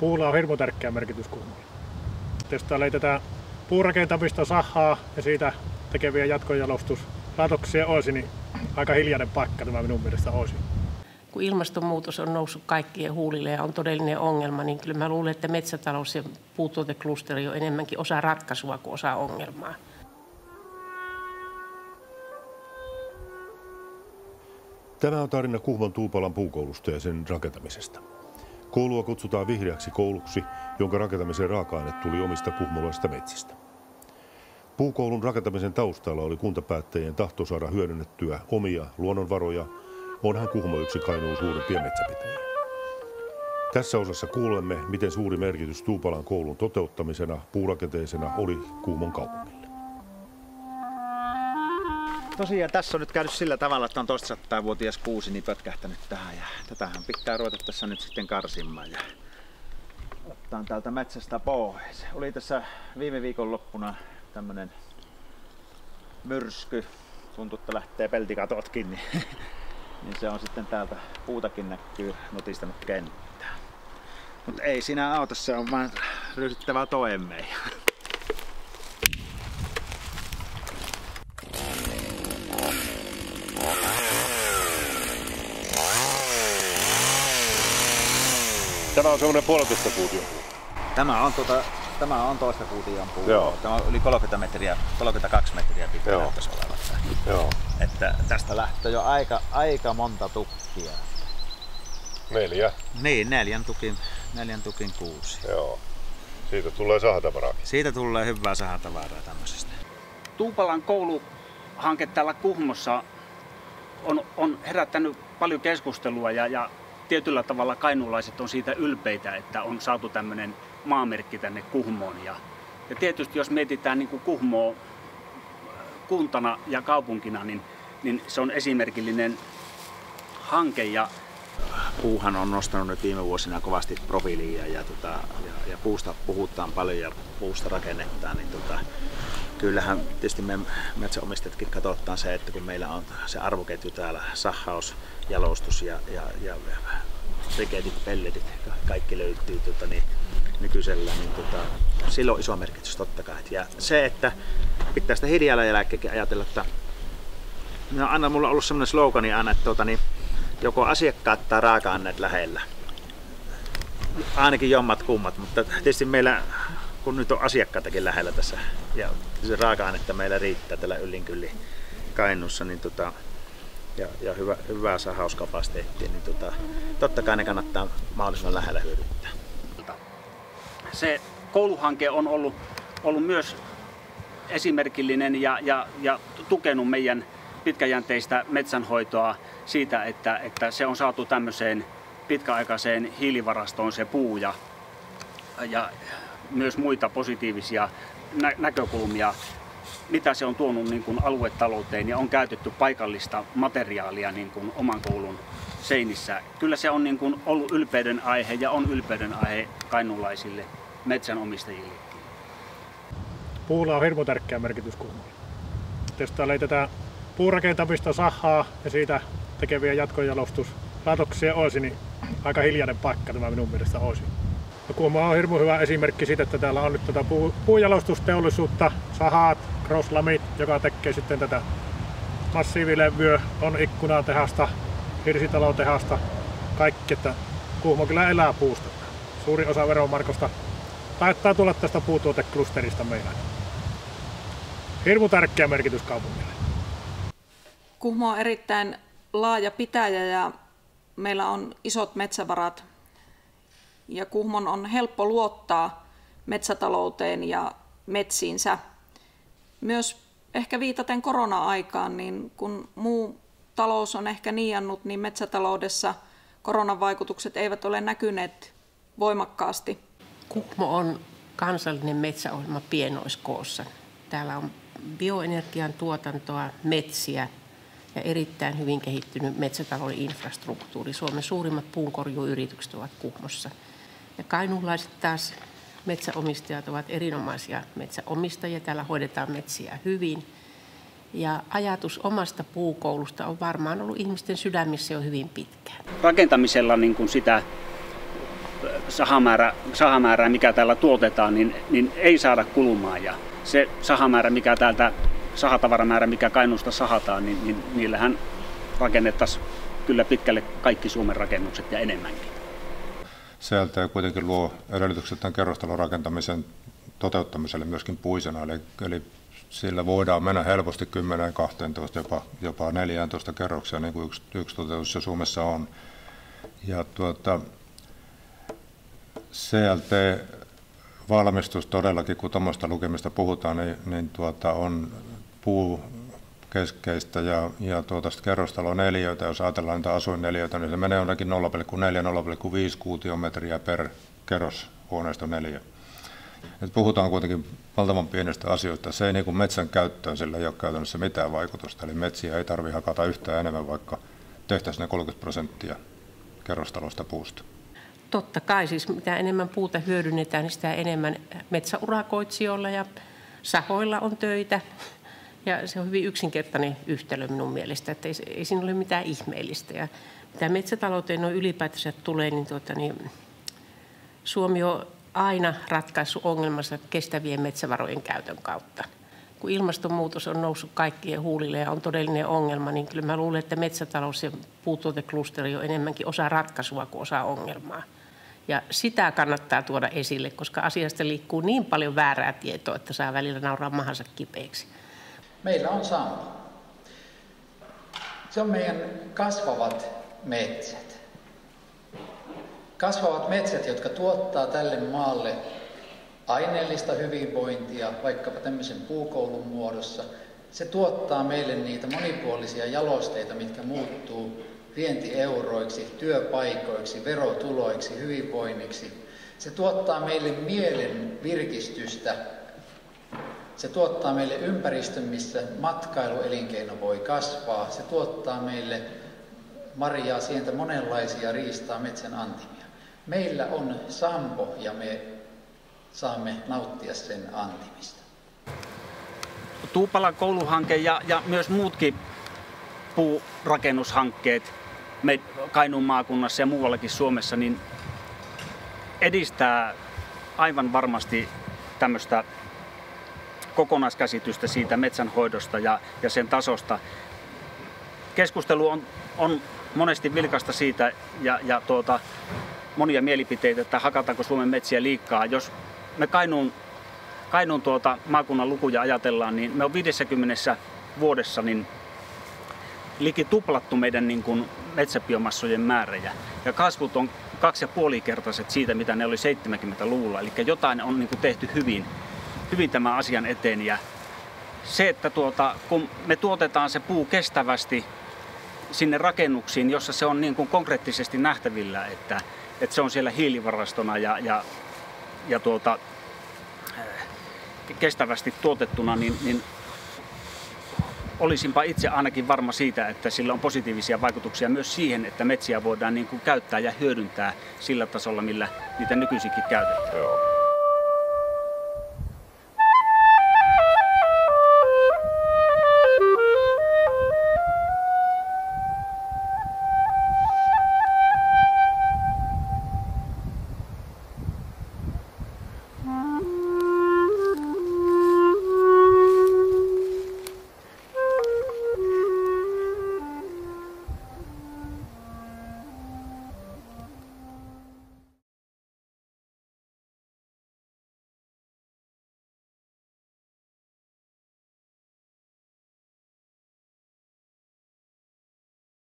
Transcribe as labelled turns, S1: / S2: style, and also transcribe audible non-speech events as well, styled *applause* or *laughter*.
S1: Puulla on hirmu tärkeä merkitys Kuhmolle. Jos täällä leitetään puurakentamista, sahaa ja siitä tekeviä jatkojalostuslaitoksia olisi, niin aika hiljainen paikka tämä minun mielestä olisi.
S2: Kun ilmastonmuutos on noussut kaikkien huulille ja on todellinen ongelma, niin kyllä mä luulen, että metsätalous ja puutuoteklusteri on enemmänkin osa ratkaisua kuin osa ongelmaa.
S3: Tämä on tarina Kuhmon Tuupalan puukoulusta ja sen rakentamisesta. Koulua kutsutaan vihreäksi kouluksi, jonka rakentamisen raaka-aine tuli omista kuhmolaisista metsistä. Puukoulun rakentamisen taustalla oli kuntapäättäjien tahto saada hyödynnettyä omia luonnonvaroja, onhan Kuhmo yksi Kainuun suurimpia metsäpitäjiä. Tässä osassa kuulemme, miten suuri merkitys Tuupalan koulun toteuttamisena puurakenteisena oli Kuhmon kaupungille.
S4: Tosiaan tässä on nyt käynyt sillä tavalla, että on toista vuotias kuusi niin pötkähtänyt tähän ja tätähän pitää ruveta tässä nyt sitten karsimaan ja ottaa täältä metsästä pois. Oli tässä viime viikon loppuna tämmönen myrsky, tuntuu, että lähtee peltikatotkin, niin, *laughs* niin se on sitten täältä puutakin näkyy notistanut kenttää. Mutta ei auta, se on vaan ryhdyttävä toimeen. *laughs*
S3: Tämä on semmoinen puolitoista kuution
S4: Tämä on, tuota, tämä on toista kuution puu. Joo. Tämä on yli 30 metriä, 32 metriä pitkä Joo. oleva. Joo. Että tästä lähtee jo aika, aika monta tukkia.
S3: Neljä?
S4: Niin, neljän tukin, neljän tukin kuusi.
S3: Joo. Siitä tulee sahatavaraa.
S4: Siitä tulee hyvää sahatavaraa tämmöisestä.
S5: Tuupalan kouluhanke täällä Kuhmossa on, on herättänyt paljon keskustelua ja, ja tietyllä tavalla kainulaiset on siitä ylpeitä, että on saatu tämmöinen maamerkki tänne Kuhmoon. Ja, ja tietysti jos mietitään niin kuin Kuhmoa kuntana ja kaupunkina, niin, niin se on esimerkillinen hanke ja
S4: puuhan on nostanut nyt viime vuosina kovasti profiilia ja, tota, ja, ja puusta puhutaan paljon ja puusta rakennetaan, niin tota, kyllähän tietysti me metsäomistajatkin katsotaan se, että kun meillä on se arvoketju täällä, sahaus, jalostus ja, ja, ja briketit, pelletit, kaikki löytyy tota, niin, nykyisellä, niin tota, sillä on iso merkitys totta kai. Ja se, että pitää sitä hiilijalanjälkeäkin ajatella, että no, aina mulla on ollut sellainen slogani aina, että tota, niin, joko asiakkaat tai raaka-aineet lähellä. Ainakin jommat kummat, mutta tietysti meillä, kun nyt on asiakkaitakin lähellä tässä ja se raaka-ainetta meillä riittää tällä Yllinkylli Kainuussa, niin tota, ja, ja hyvä, hyvää sahauskapasiteettia, niin tota, totta kai ne kannattaa mahdollisimman lähellä hyödyntää.
S5: Se kouluhanke on ollut, ollut myös esimerkillinen ja, ja, ja tukenut meidän pitkäjänteistä metsänhoitoa siitä, että, että se on saatu tämmöiseen pitkäaikaiseen hiilivarastoon se puu ja, ja myös muita positiivisia nä- näkökulmia mitä se on tuonut niin kuin aluetalouteen ja on käytetty paikallista materiaalia niin kuin oman koulun seinissä. Kyllä se on niin kuin ollut ylpeyden aihe ja on ylpeyden aihe kainulaisille metsänomistajille.
S1: Puulla on hirmu tärkeä merkitys Kuhmolle. Jos täällä leitetään puurakentamista, sahaa ja siitä tekeviä jatkojalostuslaitoksia olisi, niin aika hiljainen paikka tämä minun mielestä olisi. Ja Kuhmo on hirmu hyvä esimerkki siitä, että täällä on nyt tätä puu, puujalostusteollisuutta, sahat, crosslamit, joka tekee sitten tätä massiivilevyä, on ikkunatehasta, hirsitalotehasta, kaikki, että Kuhmo kyllä elää puusta. Suuri osa veromarkosta taittaa tulla tästä puutuoteklusterista meillä. Hirmu tärkeä merkitys kaupungille.
S6: Kuhmo on erittäin laaja pitäjä ja meillä on isot metsävarat. Ja Kuhmon on helppo luottaa metsätalouteen ja metsiinsä. Myös ehkä viitaten korona-aikaan, niin kun muu talous on ehkä niiannut, niin metsätaloudessa koronan vaikutukset eivät ole näkyneet voimakkaasti.
S2: Kuhmo on kansallinen metsäohjelma pienoiskoossa. Täällä on bioenergian tuotantoa, metsiä ja erittäin hyvin kehittynyt metsätalouden infrastruktuuri. Suomen suurimmat puunkorjuuyritykset ovat Kuhmossa. Ja kainuulaiset taas metsäomistajat ovat erinomaisia metsäomistajia. Täällä hoidetaan metsiä hyvin. Ja ajatus omasta puukoulusta on varmaan ollut ihmisten sydämissä jo hyvin pitkään.
S5: Rakentamisella niin kuin sitä sahamäärä, sahamäärää, mikä täällä tuotetaan, niin, niin ei saada kulumaan. Ja se sahamäärä, mikä täältä, sahatavaramäärä, mikä Kainuusta sahataan, niin, niin niillähän rakennettaisiin kyllä pitkälle kaikki Suomen rakennukset ja enemmänkin.
S7: Sieltä kuitenkin luo edellytykset tämän kerrostalon rakentamisen toteuttamiselle myöskin puisena, eli, eli sillä voidaan mennä helposti 10, 12, jopa, jopa 14 kerroksia, niin kuin yksi, yksi toteutus Suomessa on. Ja tuota, CLT-valmistus todellakin, kun tuommoista lukemista puhutaan, niin, niin tuota, on puu keskeistä ja, ja tuota, kerrostalo neliöitä, jos ajatellaan niitä asuinneliöitä, niin se menee jonnekin 0,4-0,5 kuutiometriä per kerroshuoneisto neliö. Et puhutaan kuitenkin valtavan pienistä asioista. Se ei niin kuin metsän käyttöön, sillä ei ole käytännössä mitään vaikutusta. Eli metsiä ei tarvitse hakata yhtään enemmän, vaikka tehtäisiin ne 30 prosenttia kerrostalosta puusta.
S2: Totta kai, siis mitä enemmän puuta hyödynnetään, niin sitä enemmän metsäurakoitsijoilla ja sahoilla on töitä. Ja se on hyvin yksinkertainen yhtälö minun mielestä, että ei, ei siinä ole mitään ihmeellistä. Ja mitä metsätalouteen on ylipäätänsä tulee, niin, tuota, niin Suomi on aina ratkaissut ongelmansa kestävien metsävarojen käytön kautta. Kun ilmastonmuutos on noussut kaikkien huulille ja on todellinen ongelma, niin kyllä mä luulen, että metsätalous ja puutuoteklusteri on enemmänkin osa ratkaisua kuin osa ongelmaa. Ja sitä kannattaa tuoda esille, koska asiasta liikkuu niin paljon väärää tietoa, että saa välillä nauraa mahansa kipeäksi.
S8: Meillä on sampo. Se on meidän kasvavat metsät. Kasvavat metsät, jotka tuottaa tälle maalle aineellista hyvinvointia, vaikkapa tämmöisen puukoulun muodossa. Se tuottaa meille niitä monipuolisia jalosteita, mitkä muuttuu vientieuroiksi, työpaikoiksi, verotuloiksi, hyvinvoinniksi. Se tuottaa meille mielen virkistystä, se tuottaa meille ympäristön, missä matkailuelinkeino voi kasvaa. Se tuottaa meille marjaa, sientä, monenlaisia riistaa, metsän antimia. Meillä on sampo ja me saamme nauttia sen antimista.
S5: Tuupalan kouluhanke ja, ja myös muutkin puurakennushankkeet me Kainuun maakunnassa ja muuallakin Suomessa niin edistää aivan varmasti tämmöistä kokonaiskäsitystä siitä metsänhoidosta ja, ja sen tasosta. Keskustelu on, on monesti vilkasta siitä ja, ja tuota, monia mielipiteitä, että hakataanko Suomen metsiä liikaa. Jos me Kainuun, Kainuun tuota, maakunnan lukuja ajatellaan, niin me on 50 vuodessa niin liki tuplattu meidän niin kuin metsäbiomassojen määrä ja, kasvut on kaksi ja puolikertaiset siitä, mitä ne oli 70-luvulla. Eli jotain on niin kuin tehty hyvin hyvin tämän asian eteen. Ja se, että tuota, kun me tuotetaan se puu kestävästi sinne rakennuksiin, jossa se on niin kuin konkreettisesti nähtävillä, että, että se on siellä hiilivarastona ja, ja, ja tuota, kestävästi tuotettuna, niin, niin olisinpa itse ainakin varma siitä, että sillä on positiivisia vaikutuksia myös siihen, että metsiä voidaan niin kuin käyttää ja hyödyntää sillä tasolla, millä niitä nykyisinkin käytetään. Joo.